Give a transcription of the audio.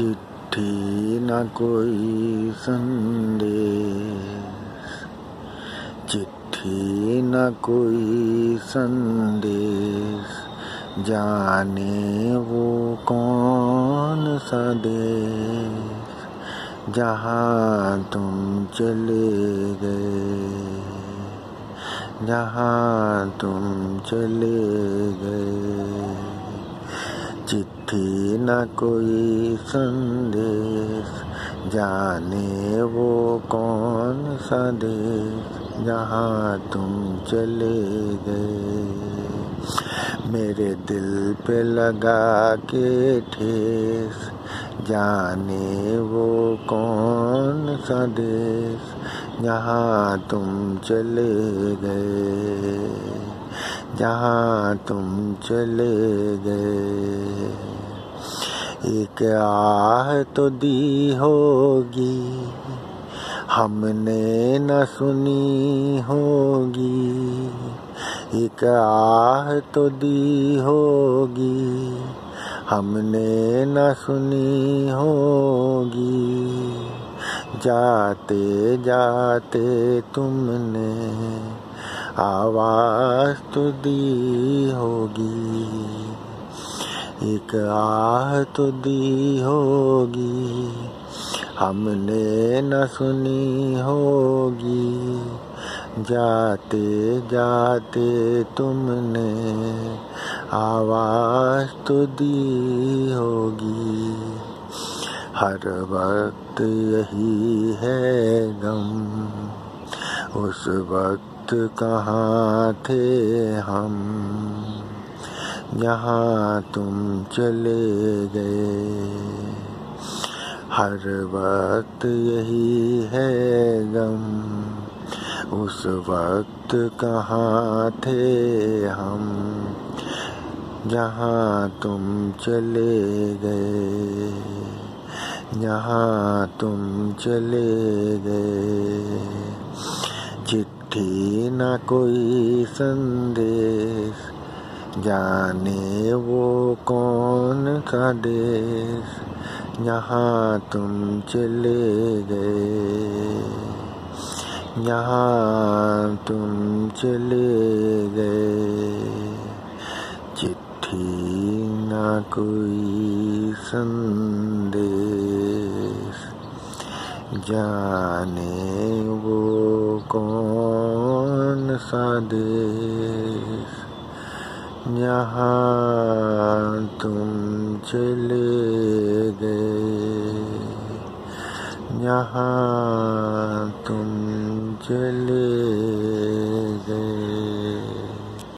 چٹھی نہ کوئی سندیش۔ چٹھی نہ کوئی سندیش۔ جانے وہ کون سا دیش۔ جہاں تم چلے گئے۔ جہاں تم چلے گئے۔ چٹھی نہ کوئی سندیش، جانے وہ کون سا دیش جہاں تم چلے گئے۔ میرے دل پہ لگا کے ٹھیس، جانے وہ کون سا دیش جہاں تم چلے گئے۔ جہاں تم چلے گئے۔ ایک آہ تو دی ہوگی، ہم نے نہ سنی ہوگی۔ ایک آہ تو دی ہوگی، ہم نے نہ سنی ہوگی۔ جاتے جاتے تم نے آواز تو دی ہوگی، ایک آہ تو دی ہوگی، ہم نے نہ سنی ہوگی، جاتے جاتے تم نے آواز تو دی ہوگی۔ ہر وقت یہی ہے غم، اس وقت وقت کہاں تھے ہم؟ جہاں تم چلے گئے۔ ہر وقت یہی ہے غم۔ اس وقت کہاں تھے ہم؟ جہاں تم چلے گئے۔ جہاں تم چلے گئے۔ چٹھی نہ کوئی سندیش۔ جانے وہ کون سا دیش جہاں تم چلے گئے۔ جہاں تم چلے گئے۔ چٹھی نہ کوئی سندیش۔ جانے وہ کون سا جہاں تم چلے گئے جہاں